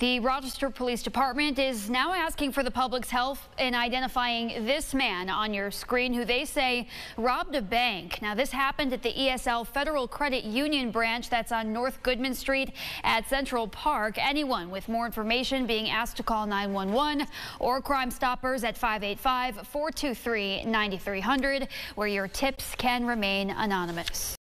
The Rochester Police Department is now asking for the public's help in identifying this man on your screen who they say robbed a bank. Now, this happened at the ESL Federal Credit Union branch that's on North Goodman Street at Central Park. Anyone with more information being asked to call 911 or Crime Stoppers at 585 423 9300, where your tips can remain anonymous.